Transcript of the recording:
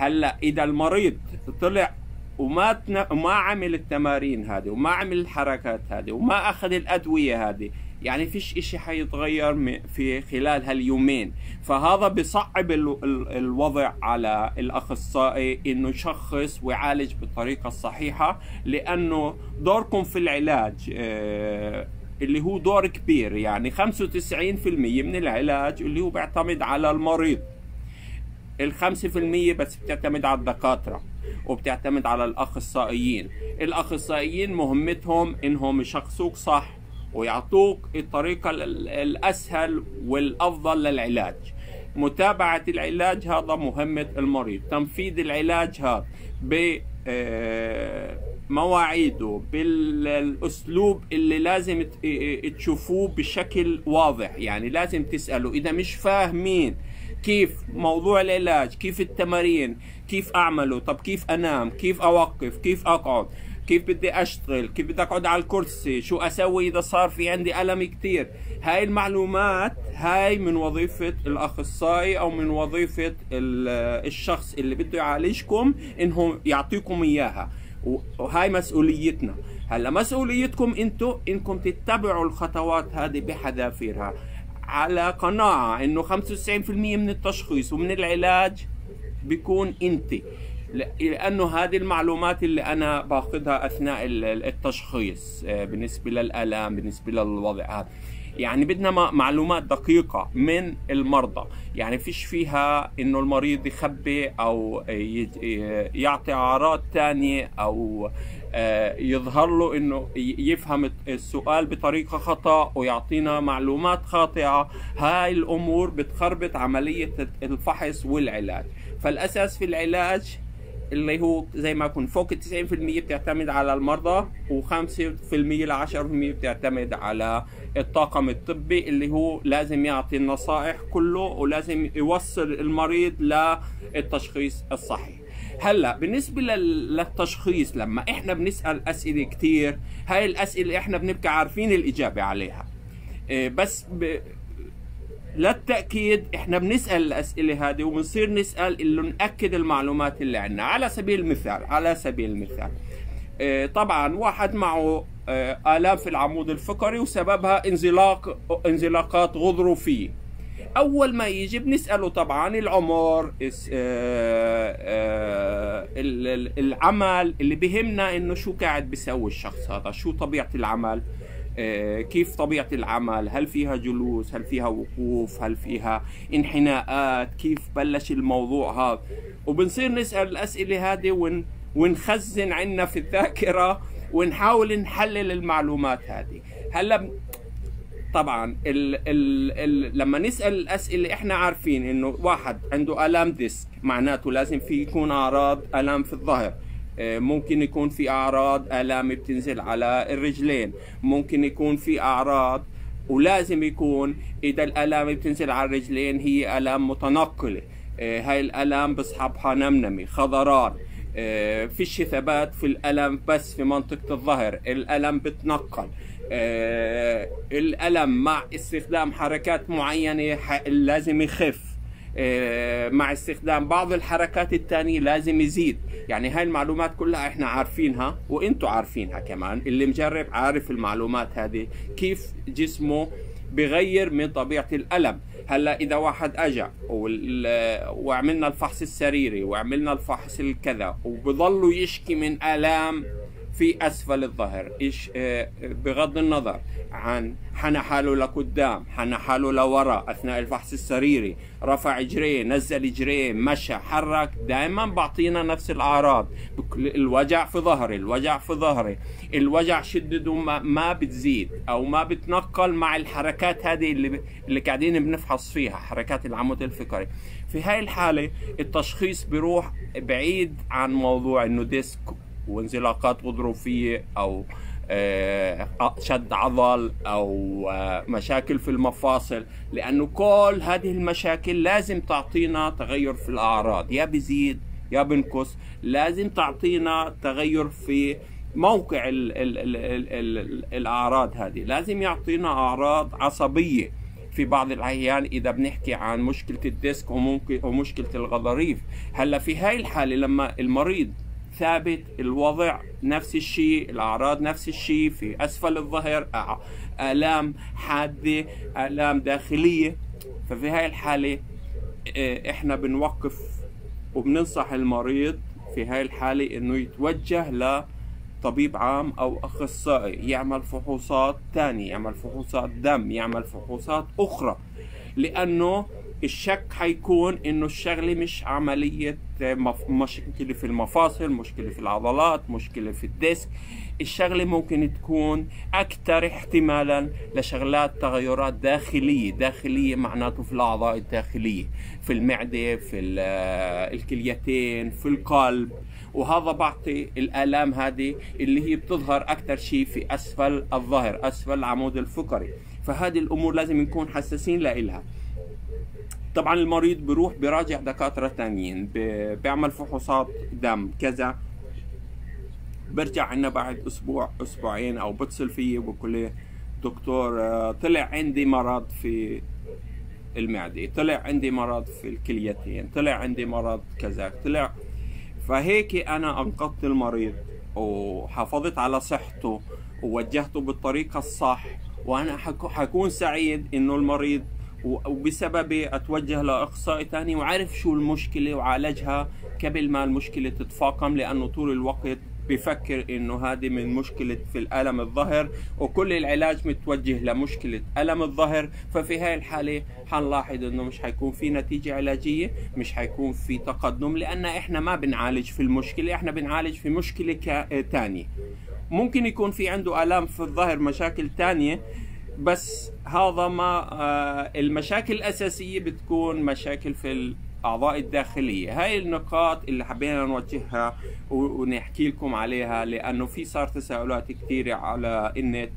هلا إذا المريض طلع وما تن... وما عمل التمارين هذه وما عمل الحركات هذه وما أخذ الأدوية هذه يعني فيش إشي حيتغير في خلال هاليومين. فهذا بصعب ال... ال... الوضع على الأخصائي إنه يشخص ويعالج بالطريقة الصحيحه لأنه دوركم في العلاج آه، اللي هو دور كبير يعني 95% من العلاج اللي هو بيعتمد على المريض. الخمسة في المية بس بتعتمد على الدكاترة وبتعتمد على الأخصائيين. الأخصائيين مهمتهم إنهم يشخصوك صح ويعطوك الطريقة ال- الأسهل والأفضل للعلاج. متابعة العلاج هذا مهمة المريض. تنفيذ العلاج هذا ب آه، بالأسلوب اللي لازم ت- تشوفوه بشكل واضح. يعني لازم تسألوا. إذا مش فاهمين كيف موضوع العلاج كيف التمارين كيف أعمله طب كيف أنام كيف أوقف كيف أقعد كيف بدي أشتغل كيف بدي أقعد على الكرسي شو أسوي إذا صار في عندي ألم كتير. هاي المعلومات هاي من وظيفة الأخصائي أو من وظيفة ال- الشخص اللي بده يعالجكم انهم يعطيكم إياها. وهاي مسؤوليتنا. هلأ مسؤوليتكم أنتم إنكم تتبعوا الخطوات هذه بحذافيرها. على قناعة إنه 95% من التشخيص ومن العلاج بيكون انت لأنه هذه المعلومات اللي أنا باخذها أثناء ال- ال- التشخيص آه، بالنسبة للالام بالنسبة للوضع هذا يعني بدنا معلومات دقيقة من المرضى. يعني فيش فيها إنه المريض يخبي أو يعطي أعراض تانية أو آه، يظهر له إنه يفهم السؤال بطريقة خطأ ويعطينا معلومات خاطئة. هاي الأمور بتخربط عملية الفحص والعلاج. فالأساس في العلاج اللي هو زي ما كنت فوق ال 90% بتعتمد على المرضى و5% ل 10% بتعتمد على الطاقم الطبي اللي هو لازم يعطي النصائح كله ولازم يوصل المريض للتشخيص الصحيح. هلأ بالنسبة لل- للتشخيص لما إحنا بنسأل أسئلة كتير هاي الأسئلة إحنا بنبقى عارفين الإجابة عليها. إيه، بس ب... للتأكيد إحنا بنسأل الأسئلة هذه وبنصير نسأل اللي نأكد المعلومات اللي عندنا. على سبيل المثال على سبيل المثال آه، طبعا واحد معه آه، آلام في العمود الفقري وسببها انزلاق انزلاقات غضروفية. أول ما يجي بنسأله طبعا العمر آه، ال- ال- العمل اللي بهمنا إنه شو قاعد بيسوي الشخص هذا شو طبيعة العمل. كيف طبيعة العمل؟ هل فيها جلوس؟ هل فيها وقوف؟ هل فيها انحناءات؟ كيف بلش الموضوع هذا؟ وبنصير نسأل الأسئلة هذه ون ونخزن عنا في الذاكرة ونحاول نحلل المعلومات هذه. هلا طبعا ال ال ال لما نسأل الأسئلة إحنا عارفين إنه واحد عنده آلام ديسك معناته لازم في يكون أعراض آلام في الظهر. آه، ممكن يكون في أعراض آلام بتنزل على الرجلين. ممكن يكون في أعراض ولازم يكون إذا الآلام بتنزل على الرجلين هي آلام متنقلة. آه، هاي الآلام بصحبها نمنمه خضران. آه، فيش ثبات في الالم بس في منطقة الظهر. الالم بتنقل. آه، الالم مع استخدام حركات معينة لازم يخف. آه، مع استخدام بعض الحركات التانية لازم يزيد. يعني هاي المعلومات كلها إحنا عارفينها وانتوا عارفينها كمان. اللي مجرب عارف المعلومات هذه كيف جسمه بغير من طبيعة الألم. هلأ إذا واحد أجا وعملنا الفحص السريري وعملنا الفحص الكذا وبظلوا يشكي من آلام في أسفل الظهر. إيش آه، بغض النظر عن حنى حاله لقدام حنى حاله لورا أثناء الفحص السريري رفع جريه نزل جريه مشى حرك دائما بعطينا نفس الأعراض. الوجع في ظهري الوجع في ظهري. الوجع شدته ما, بتزيد أو ما بتنقل مع الحركات هذه اللي. اللي قاعدين بنفحص فيها حركات العمود الفقري. في هاي الحالة التشخيص بيروح بعيد عن موضوع إنه ديسك وانزلاقات غضروفية أو آه، شد عضل أو آه، مشاكل في المفاصل لأنه كل هذه المشاكل لازم تعطينا تغير في الأعراض. يا بزيد يا بنقص لازم تعطينا تغير في موقع ال ال ال ال ال الأعراض هذه. لازم يعطينا أعراض عصبية في بعض الأحيان إذا بنحكي عن مشكلة الديسك وممكن ومشكلة الغضاريف. هلأ في هاي الحالة لما المريض ثابت الوضع نفس الشيء الأعراض نفس الشيء في أسفل الظهر آلام حادة آلام داخلية. ففي هاي الحالة إحنا بنوقف وبننصح المريض في هاي الحالة إنه يتوجه لطبيب عام أو أخصائي يعمل فحوصات تانية يعمل فحوصات دم يعمل فحوصات أخرى. لأنه الشك حيكون إنه الشغلة مش عملية مشكلة في المفاصل مشكلة في العضلات مشكلة في الديسك. الشغلة ممكن تكون أكثر احتمالا لشغلات تغيرات داخلية. داخلية معناته في الأعضاء الداخلية في المعدة في الكليتين في القلب. وهذا بعطي الآلام هذه اللي هي بتظهر أكثر شيء في أسفل الظهر أسفل العمود الفقري. فهذه الأمور لازم نكون حساسين لها طبعا المريض بيروح بيراجع دكاترة تانيين بيعمل فحوصات دم كذا. برجع عنا بعد أسبوع أسبوعين أو بتصل فيي وبقول لي دكتور آه، طلع عندي مرض في المعدة طلع عندي مرض في الكليتين طلع عندي مرض كذا طلع فهيك أنا أنقذت المريض وحافظت على صحته ووجهته بالطريقة الصح وأنا حكون سعيد إنه المريض وبسببه أتوجه لاخصائي ثاني وعرف شو المشكلة وعالجها قبل ما المشكلة تتفاقم لأنه طول الوقت بفكر إنه هذه من مشكلة في الألم الظهر وكل العلاج متوجه لمشكلة ألم الظهر. ففي هاي الحالة حنلاحظ إنه مش حيكون في نتيجة علاجية مش حيكون في تقدم لأن إحنا ما بنعالج في المشكلة إحنا بنعالج في مشكلة تانية. ممكن يكون في عنده آلام في الظهر مشاكل تانية بس هذا ما آه، المشاكل الأساسية بتكون مشاكل في الأعضاء الداخلية. هاي النقاط اللي حبينا نوجهها ونحكي لكم عليها لأنه في صار تساؤلات كثيرة على النت.